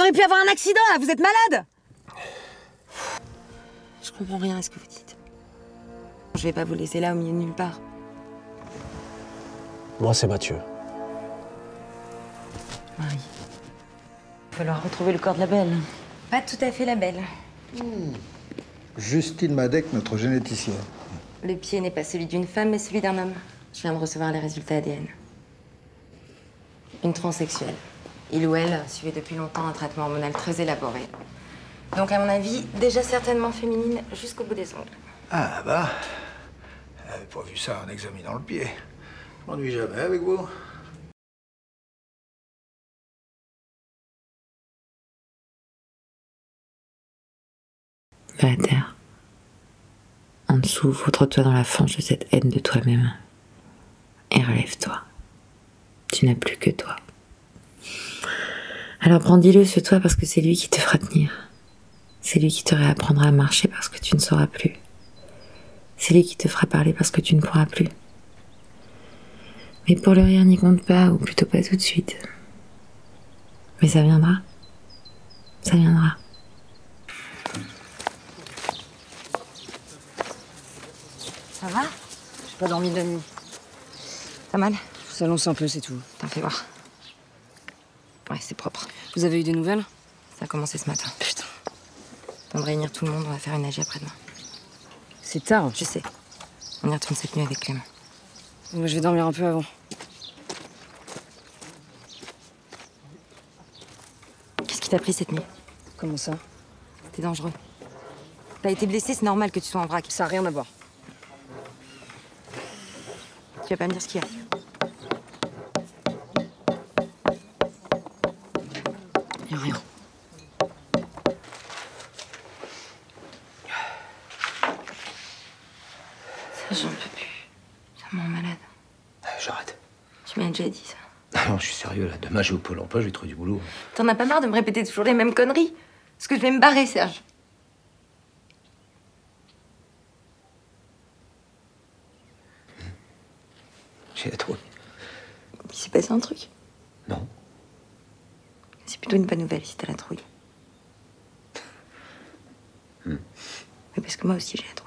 aurait pu avoir un accident là, vous êtes malade Je comprends rien à ce que vous dites. Je vais pas vous laisser là au milieu de nulle part. Moi, c'est Mathieu. Marie. Il va falloir retrouver le corps de la belle. Pas tout à fait la belle. Justine Madec, notre généticienne. Le pied n'est pas celui d'une femme, mais celui d'un homme. Je viens de recevoir les résultats ADN. Une transsexuelle. Il ou elle suivait depuis longtemps un traitement hormonal très élaboré. Donc, à mon avis, déjà certainement féminine jusqu'au bout des ongles. Ah bah, j'avais pas vu ça en examinant le pied. Je m'ennuie jamais avec vous. Va à terre. En dessous, vautre-toi dans la fange de cette haine de toi-même. Et relève-toi. Tu n'as plus que toi. Alors brandis-le ce toi parce que c'est lui qui te fera tenir. C'est lui qui te réapprendra à marcher parce que tu ne sauras plus. C'est lui qui te fera parler parce que tu ne pourras plus. Mais pour le rire n'y compte pas, ou plutôt pas tout de suite. Mais ça viendra. Ça viendra. Ça va? J'ai pas dormi de la nuit. Pas mal Ça lance un peu, c'est tout. T'en fais voir. Ouais, c'est propre. Vous avez eu des nouvelles? Ça a commencé ce matin. Putain. Temps de réunir tout le monde, on va faire une AG après-demain. C'est tard. Je sais. On y retourne cette nuit avec Clem. Moi, je vais dormir un peu avant. Qu'est-ce qui t'a pris cette nuit? Comment ça? C'était dangereux. T'as été blessé, c'est normal que tu sois en vrac. Ça a rien à voir. Tu vas pas me dire ce qu'il y a. Rien. Ça, j'en peux plus. Ça me rend malade. J'arrête. Tu m'as déjà dit ça. Ah non, je suis sérieux là. Demain, j'ai au pôle emploi, je vais trouver du boulot. T'en as pas marre de me répéter toujours les mêmes conneries? Parce que je vais me barrer, Serge. J'ai la trouille. Il s'est passé un truc? Non. Plutôt une bonne nouvelle si t'as la trouille. Hmm. Mais parce que moi aussi j'ai la trouille.